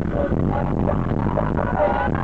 Oh, my God.